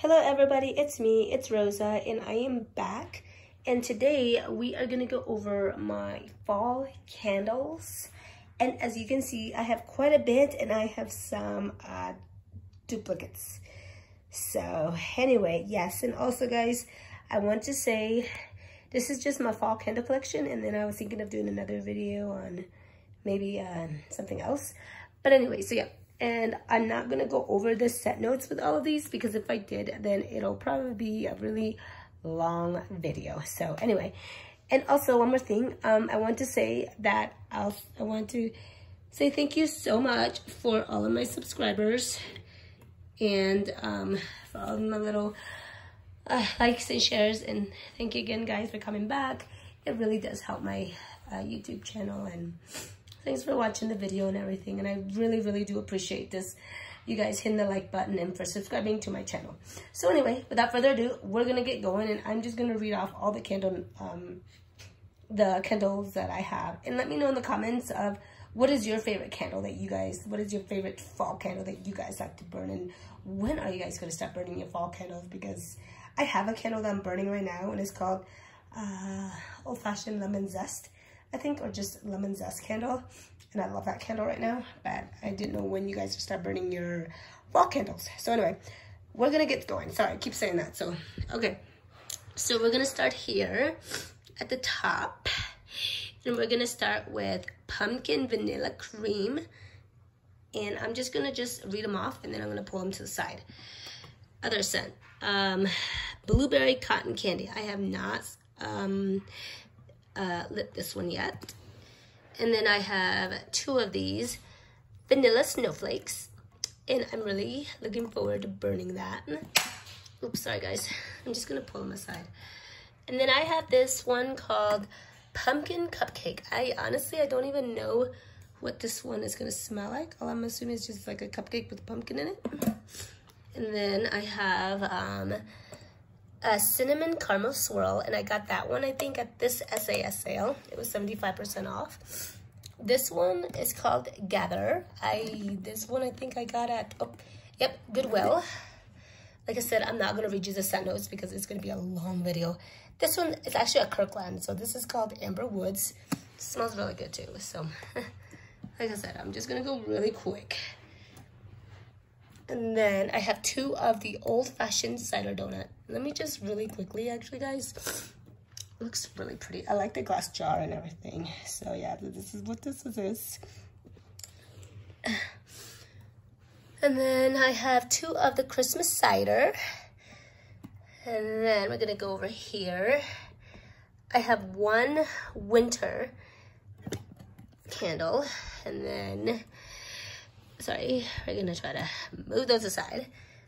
Hello everybody, it's me, it's Rosa, and I am back. And today we are gonna go over my fall candles. And as you can see, I have quite a bit and I have some uh, duplicates. So anyway, yes, and also guys, I want to say this is just my fall candle collection and then I was thinking of doing another video on maybe uh, something else. But anyway, so yeah, and I'm not going to go over the set notes with all of these because if I did, then it'll probably be a really long video. So anyway, and also one more thing, um, I want to say that I'll, I want to say thank you so much for all of my subscribers and um, for all of my little uh, likes and shares. And thank you again, guys, for coming back. It really does help my uh, YouTube channel and Thanks for watching the video and everything. And I really, really do appreciate this. You guys hitting the like button and for subscribing to my channel. So anyway, without further ado, we're going to get going. And I'm just going to read off all the candle, um, the candles that I have. And let me know in the comments of what is your favorite candle that you guys, what is your favorite fall candle that you guys like to burn? And when are you guys going to start burning your fall candles? Because I have a candle that I'm burning right now and it's called uh, Old Fashioned Lemon Zest. I think, or just lemon zest candle. And I love that candle right now, but I didn't know when you guys would start burning your fall candles. So anyway, we're gonna get going. Sorry, I keep saying that. So, okay. So we're gonna start here at the top. And we're gonna start with pumpkin vanilla cream. And I'm just gonna just read them off and then I'm gonna pull them to the side. Other scent, um, blueberry cotton candy. I have not um, uh, lit this one yet. And then I have two of these vanilla snowflakes. And I'm really looking forward to burning that. Oops, sorry guys. I'm just gonna pull them aside. And then I have this one called Pumpkin Cupcake. I honestly, I don't even know what this one is gonna smell like. All I'm assuming is just like a cupcake with pumpkin in it. And then I have um, a cinnamon caramel swirl and I got that one I think at this SAS sale. It was 75% off. This one is called Gather. I this one I think I got at oh yep Goodwill. Like I said I'm not gonna read you the set notes because it's gonna be a long video. This one is actually a Kirkland so this is called Amber Woods. It smells really good too so like I said I'm just gonna go really quick and then I have two of the old-fashioned cider donut. Let me just really quickly, actually, guys. Looks really pretty. I like the glass jar and everything. So yeah, this is what this is. And then I have two of the Christmas cider. And then we're gonna go over here. I have one winter candle. And then sorry, we're gonna try to move those aside.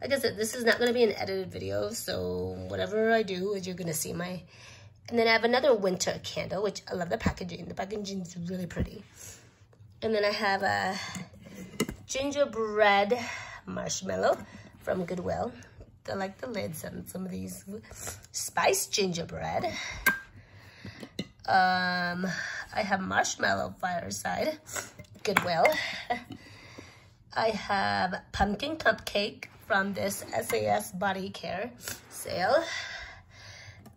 Like I said, this is not gonna be an edited video, so whatever I do is you're gonna see my, and then I have another winter candle, which I love the packaging. The packaging is really pretty. And then I have a gingerbread marshmallow from Goodwill. I like the lids on some of these. Spiced gingerbread. Um, I have marshmallow fireside. Goodwill. I have pumpkin cupcake from this SAS body care sale.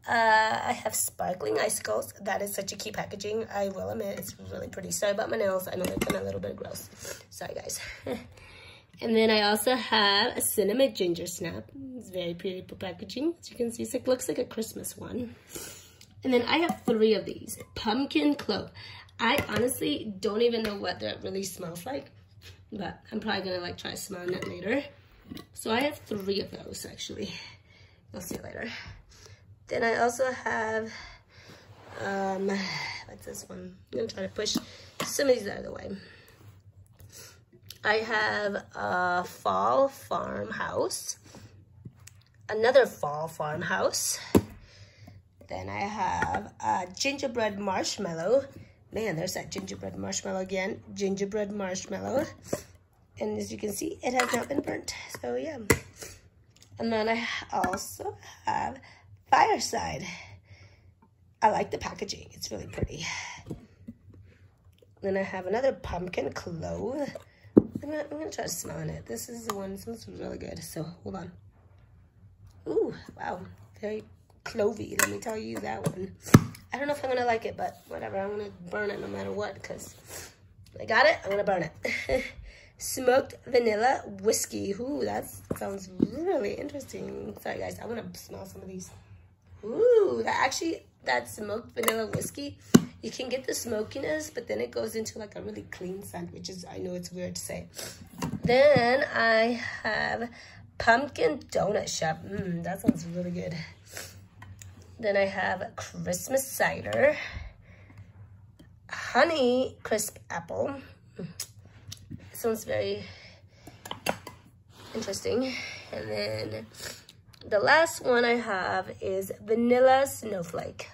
Uh, I have sparkling icicles. That is such a key packaging. I will admit, it's really pretty. Sorry about my nails. I know kind of a little bit gross. Sorry, guys. and then I also have a cinnamon ginger snap. It's very pretty packaging. As you can see, it looks like a Christmas one. And then I have three of these. Pumpkin clove. I honestly don't even know what that really smells like but I'm probably gonna like try smelling it later. So I have three of those actually. You'll see later. Then I also have, um, what's this one? I'm gonna try to push some of these out of the way. I have a fall farmhouse, another fall farmhouse. Then I have a gingerbread marshmallow Man, there's that gingerbread marshmallow again. Gingerbread marshmallow. And as you can see, it has not been burnt. So yeah. And then I also have Fireside. I like the packaging. It's really pretty. Then I have another pumpkin clove. I'm gonna, I'm gonna try smelling it. This is the one, smells really good. So hold on. Ooh, wow. Very clovey, let me tell you that one. I don't know if I'm gonna like it, but whatever. I'm gonna burn it no matter what, because I got it, I'm gonna burn it. Smoked vanilla whiskey. Ooh, that sounds really interesting. Sorry guys, I wanna smell some of these. Ooh, that actually, that smoked vanilla whiskey, you can get the smokiness, but then it goes into like a really clean scent, which is, I know it's weird to say. Then I have pumpkin donut shop. Mmm, that sounds really good. Then I have Christmas cider, honey crisp apple. Sounds very interesting. And then the last one I have is vanilla snowflake.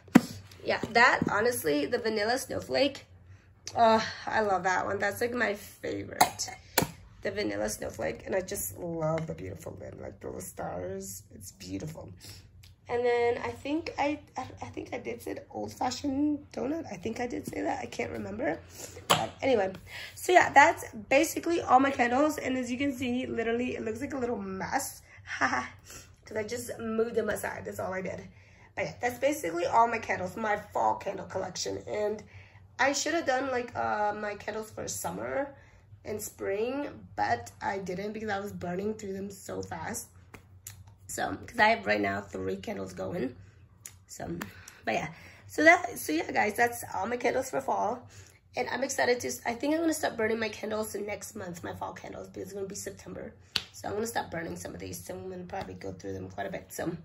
Yeah, that honestly, the vanilla snowflake, oh, I love that one. That's like my favorite the vanilla snowflake and I just love the beautiful lid like the stars it's beautiful and then I think I, I, I think I did say old-fashioned donut. I think I did say that. I can't remember. But anyway, so yeah, that's basically all my candles. And as you can see, literally, it looks like a little mess. Because I just moved them aside. That's all I did. But yeah, that's basically all my candles, my fall candle collection. And I should have done like uh, my candles for summer and spring, but I didn't because I was burning through them so fast. So, because I have right now three candles going. So, but yeah. So that, so yeah, guys, that's all my candles for fall. And I'm excited to, I think I'm going to start burning my candles next month, my fall candles, because it's going to be September. So I'm going to start burning some of these. So I'm going to probably go through them quite a bit. So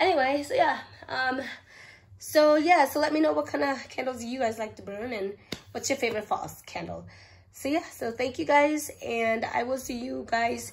anyway, so yeah. Um, so yeah, so let me know what kind of candles you guys like to burn and what's your favorite fall candle. So yeah, so thank you guys. And I will see you guys